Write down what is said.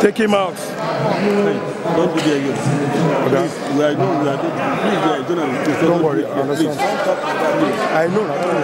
Take him out. Don't do that again. Please, we are no, we are doing. Please, we are journalists. Don't worry, I understand. I know. I know.